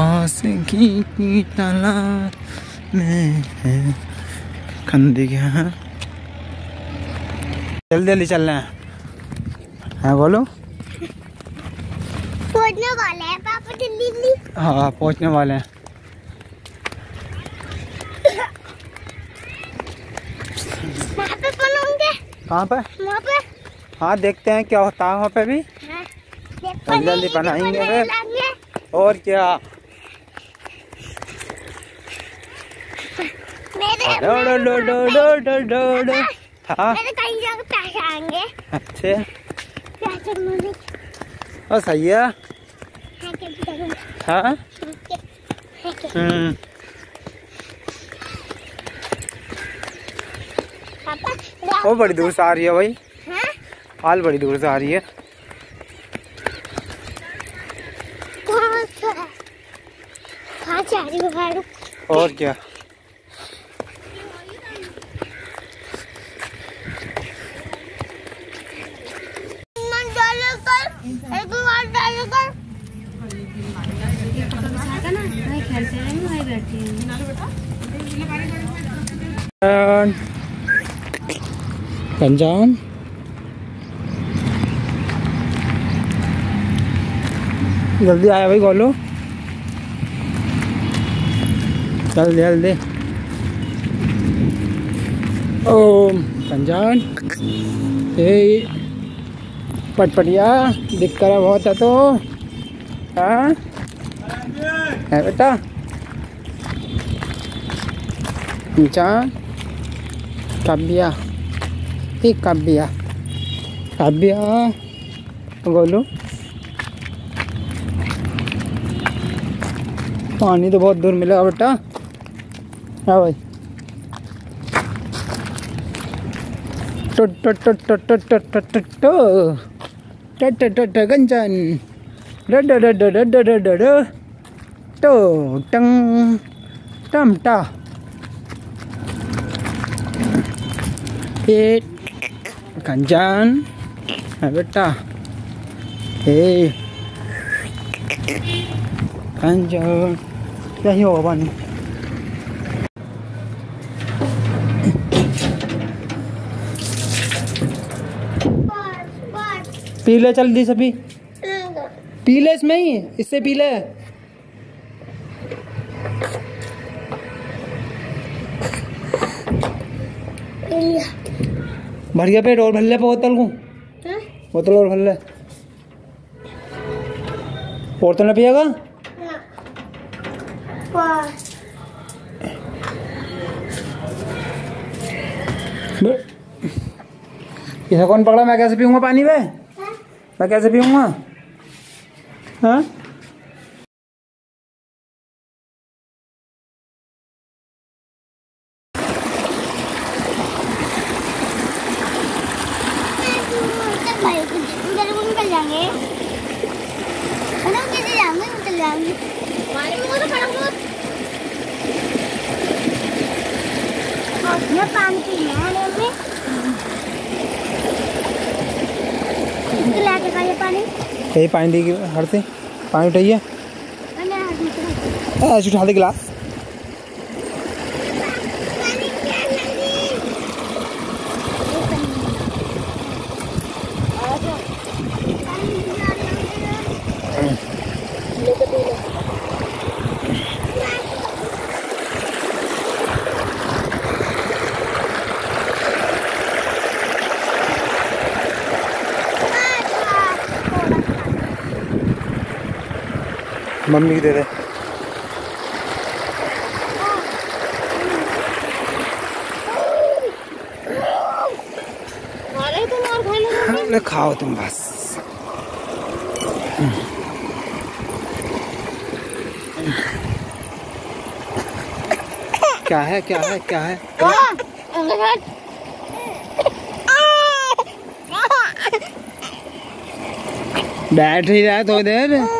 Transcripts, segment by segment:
आशिकी की तला में है। खंदी क्या? है जल्दी जल्दी चलना है। हाँ बोलो। पहुँचने वाले हैं पापा जल्दी जल्दी। हाँ पहुँचने वाले हैं। वहाँ पे बनाऊँगे कहाँ पे? वहाँ पे। हाँ देखते हैं क्या होता है वहाँ पे भी। हाँ। जल्दी जल्दी बनाएँगे। और क्या? हाँ पैसे आएँगे अच्छे और सही है। है? ज़रूर हाँ। हम्म। वो बड़ी दूर से आ रही है भाई। हाँ? हाल बड़ी दूर से आ रही है। और क्या मन डाले कर एक बार डाले कर पंजान जल्दी आया भाई बोलो जल्दी जल्दी। ओ पंजान ए पटपटिया दिक्कत है बहुत है तो। हाँ? है बेटा? पंचान काव्या हे काव्या काव्या बोलो पानी तो बहुत दूर मिलेगा बेटा हाँ भाई गंजन टम टा ए कंजन है बेटा ए कंजन यही होगा पानी पीले चल दी सभी पीले इसमें ही इससे पीले Yeah. भर गया पेट और भर ले बोतल को। हाँ? बोतल और भर ले और तो ना पिएगा। इसे कौन पकड़ा? मैं कैसे पीऊँगा पानी में? हाँ? मैं कैसे पीऊँगा? हाँ? मैं पानी पीना पानी पानी पानी। पानी पानी पानी हर से। पानी उठाइए। पानी पानी पानी गिलास। मम्मी दे दे। खा लो ले खाओ तुम बस। क्या है क्या है क्या है? बैठ ही रहा थोड़ी देर।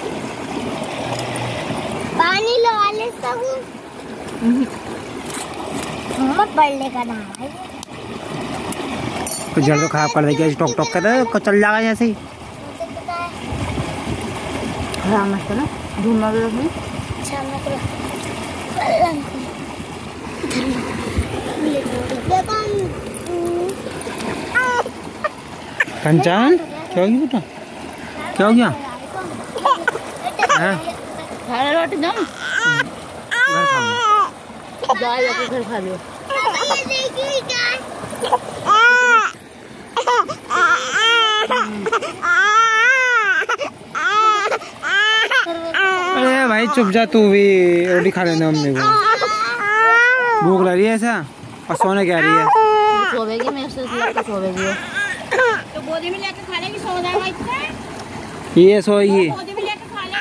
पानी ले सब। मत पढ़ने का ना है। जड़ खराब कर देगी टॉक टॉक कर चल जाएगा जैसे ही। खराब मत करो धूम में रखी अच्छा मतलब देखो कंचन क्या हो गया बेटा? क्या हो गया? खा ले रोटी घर खाओ जा जाके घर खा लियो। अरे भाई चुप जा तू भी। रोटी खा लेना हमने को। भूख लग रही है ऐसा? और सोने क्या रही है? सोवेगी मेरे से सोवेगी तो गोदी में लेके खा लेगी सो जाएगा इतना? ये सोएगी गोदी में लेके खा लेगी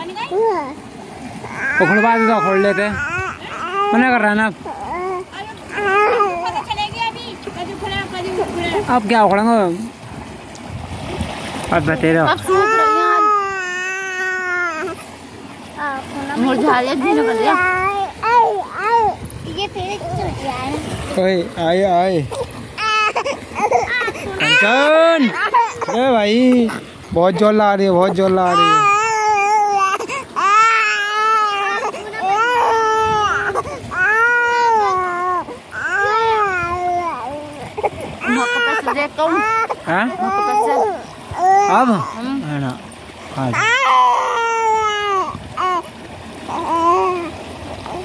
बन गई उखड़वा दे तो खोल लेते। मना कर रहा है ना अब क्या उखड़ेंगे अब बते रहो ओए आए आए। कंचन अरे भाई बहुत ज़ोर ला रही है बहुत ज़ोर ला रही है। मौके पे से देखता हूँ हाँ मौके पे से अब है ना आज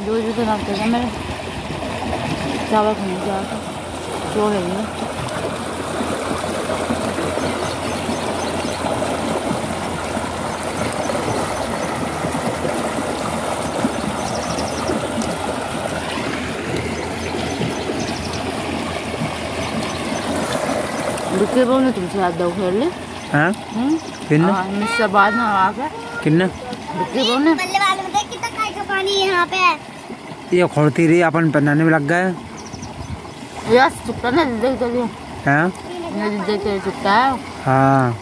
दो जूते नापते थे रही है रुके बहु ने तुमसे हाथ दो खेल ले हाँ हम्म किन्ने हाँ, मुझसे बाद में आके किन्ने रुके ने बल्ले वाले में देख कितना काय का पानी है यहाँ पे ये खोलती रही अपन पहनाने में लग गए चुपता ना देख हाँ देख चुपता है हाँ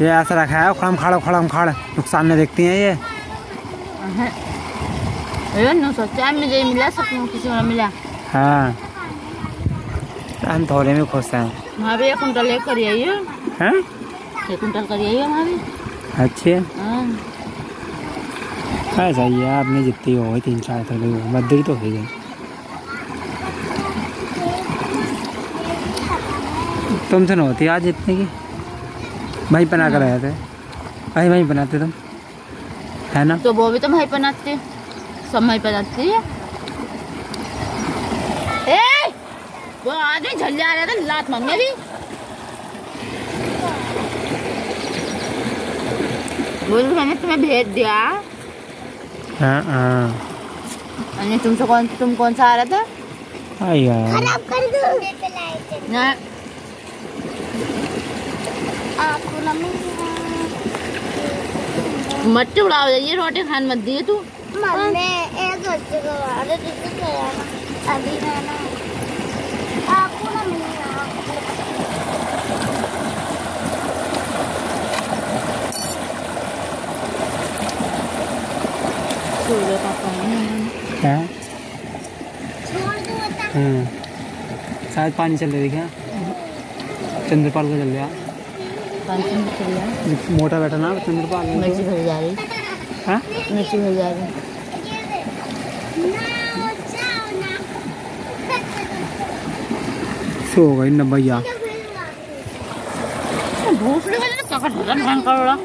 ये ऐसा रखा है खड़म खाड़ खड़म खाड़ नुकसान नहीं देखती हैं ये ये नो सोचा मुझे मिला सब किसी को मिला हाँ हम थोड़े में खुश हैं वहाँ भी एक कुंटल लेकर कर आइए। हैं? एक कुंटल कर आइए वहाँ भी अच्छे हाँ। ऐसा ही है आपने जितनी हो तीन चार थोड़ी हो मद्दी तो हो गई। तुमसे न होती आज इतने की? वहीं बना कर आए थे। वहीं वहीं बनाते तुम? है ना? तो वो भी तो भाई बनाते। है सब भाई बनाती है ए वो आदमी झल जा रहा था लात मांगे भी। बोल मैंने तुम्हें भेज दिया। हाँ हाँ। तुमसे कौन तुम कौन सा आ रहा था? यार। खराब कर दो। पे ना। मट्टी उड़ाओ ये रोटी खान मत दिए तू। मम्मी एक को ना अभी मैं ना आपको ना मिलना सूर्य का पानी क्या छोड़ दो बता हाँ शायद पानी चल रही क्या चंद्रपाल का चल रहा मोटा बैठा ना चंद्रपाल। मिर्ची भर जा रही। हाँ? मिर्ची भर जा रही। ना जाओ ना सो गई न भैया। भूख लगे ना क्या कर रहा है कर रहा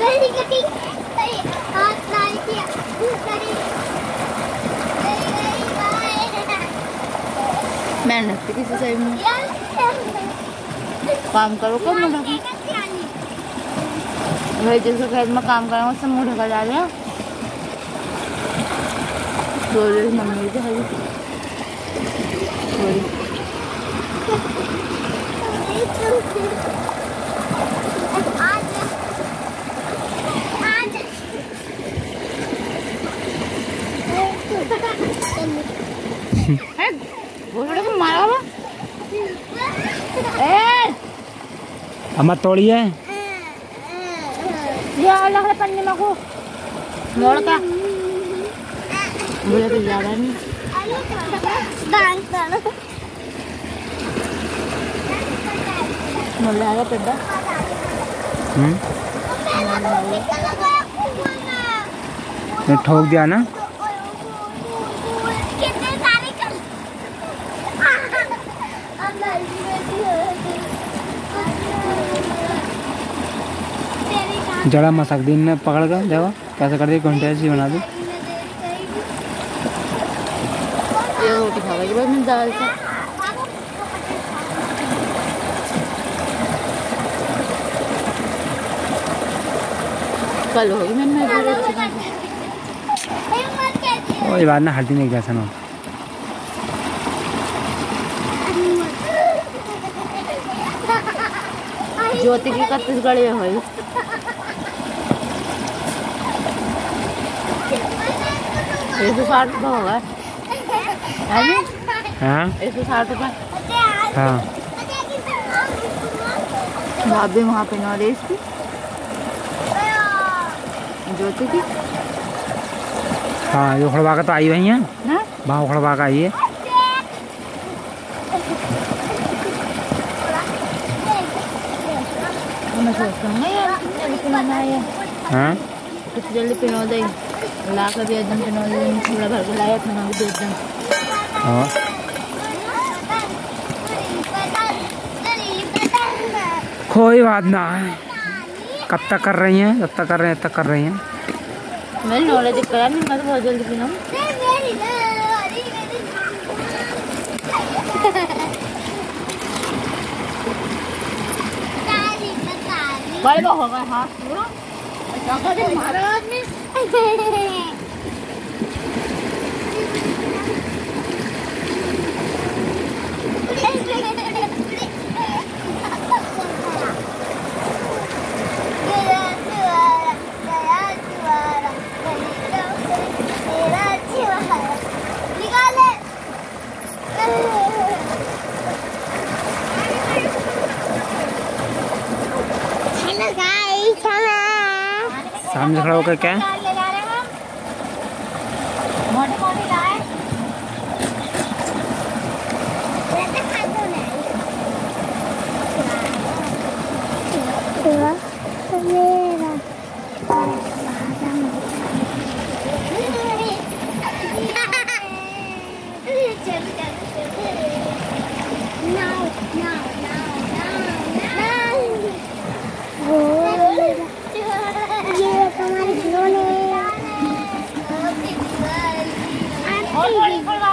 गली कटी हाथ नाल किया करी मैं लगती किसी साइड में। काम करो कब मुँह भाई, जैसे घर में काम करा उससे मुँह ढका जा रहा दो अब तोड़िए है पन्नी में को मोड़ का मुझे तो ज़्यादा नहीं मुझे आगे पेड़ा हम्म ठोक दिया ना कितने सारे कर जड़ा मसक दिन ने पकड़ कर देखो कैसे कर दी घंटे ऐसी बना दी। मैं कल होगी मैंने कोई बात ना हल्दी नहीं जैसा ना। ज्योति की छत्तीसगढ़ में हुई एक सौ साठ रुपये होगा हाँ एक सौ साठ रुपये हाँ। भाभी वहाँ पे नौ रेस की। ज्योति की। हाँ ये उखड़वा का तो आई हुई है। वहाँ उखड़वा का आई है। मैं सोचता हूँ यार जल्दी पिलाना है? कुछ जल्दी पिनो दे। ला कर भी एकदम पिनो दे थोड़ा भर के लाया खाना भी एकदम हाँ। कोई बात ना। है कब तक कर रही हैं? जब तक कर रहे हैं तक कर रही हैं। मैंने नॉलेज करा नहीं मैं तो बहुत जल्दी पिनो बड़े बहुत होगा हाँ हेलो सामने खड़ा होकर क्या है? ले जा रहे हैं मोटे मोटे लाए वैसे खा दो ना मेरा चल चल नाउ नाउ नाउ नाउ ये हमारे खिलौने और थोड़ी खुलवा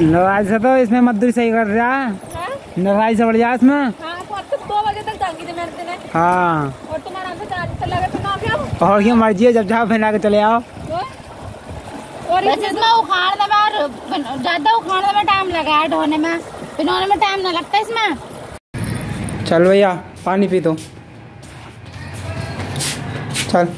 नाराज़ से तो इसमें मजदूरी सही कर रहा। है? नाराज़ से बढ़ जा इसमें। हाँ तो अब तुम दो बजे तक जाएँगी थी मेरे दिन हाँ। और तो ना क्या मर्ज़ी है जब जहाँ फैला के चले आओ। और? इसमें उखाड़ने में और ज़्यादा उखाड़ने में टाइम लगा है ढोने में। पिनोने में टाइम ना लगता इसमें। चल भैया पानी पी दो। चल।